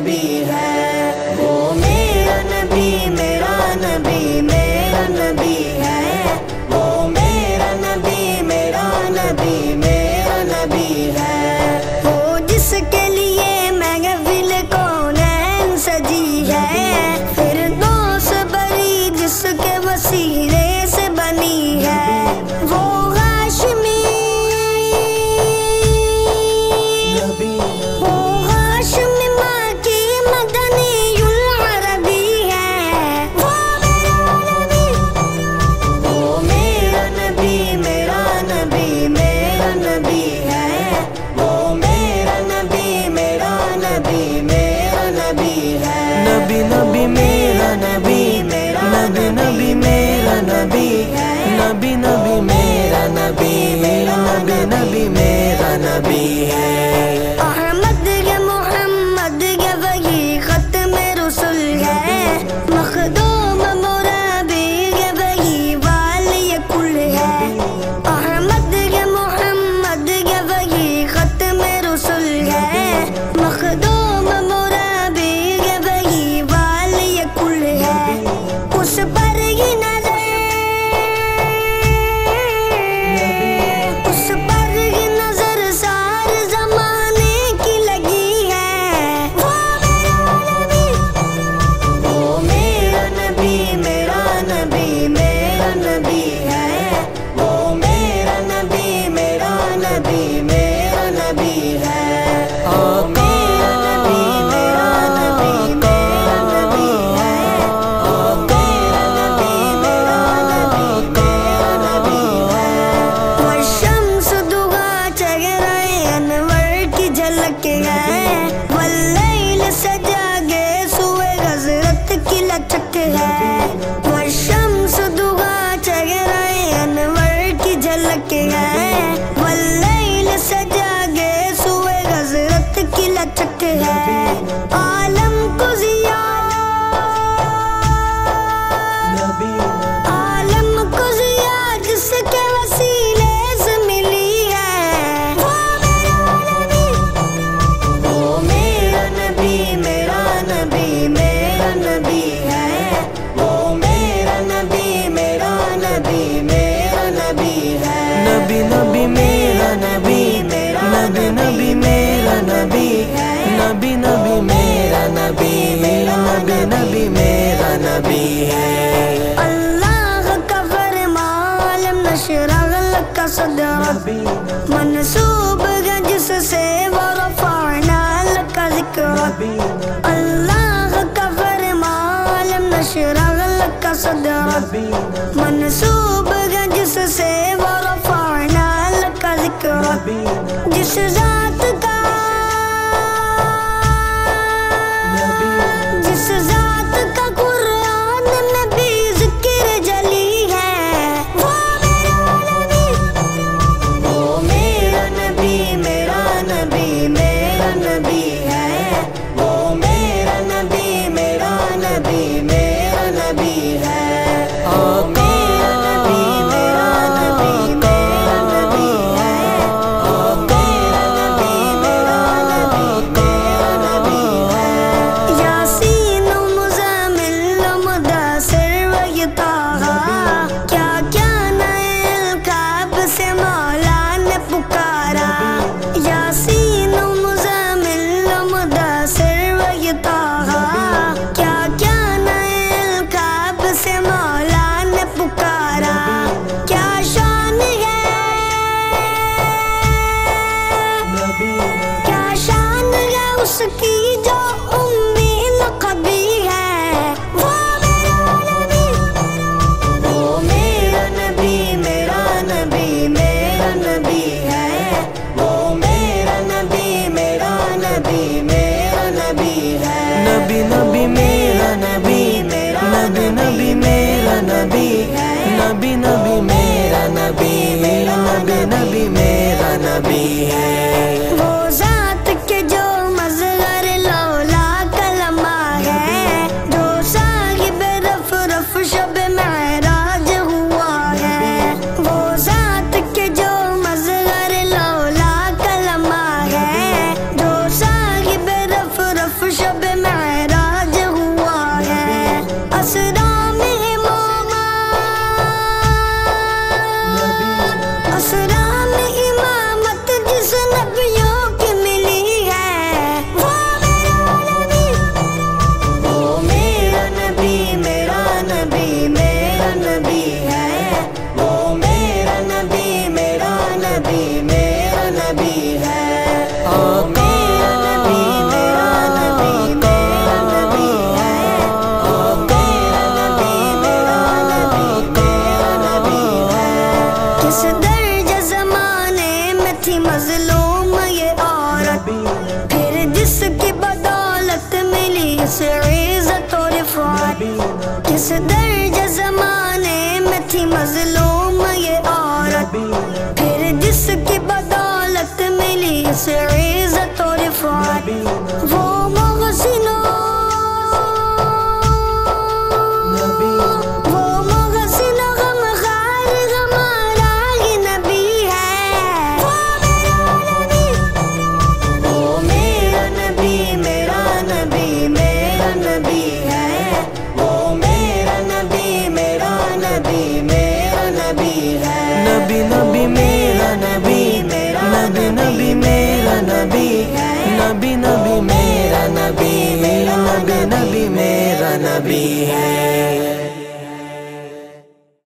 نبی ہے۔ وہ میرا نبی میرا نبی میرا نبی نبی، میرا نبی نبی نبی، میرا نبی نبی نبی، میرا نبی نبی نبی، میرا نبی ہے۔ ہے نبی ہے۔ اللہ کا فرمان نشرغ لک صدرک منصوب ہے۔ جس سے ورفعنا لک ذکرک اللہ کا فرمان نشرغ لک صدرک منصوب ہے۔ جس سے نال کا ذکرک جس ذات نبی میرا نبی ہے وہ میرا نبی میرا نبی میرا نبی ہے سے مولا نے پکارا کس درج زمانے میں تھی مظلوم نبی نبی، میرا نبی نبی نبی، میرا نبی نبی نبی، میرا نبی نبی نبی، میرا نبی ہے۔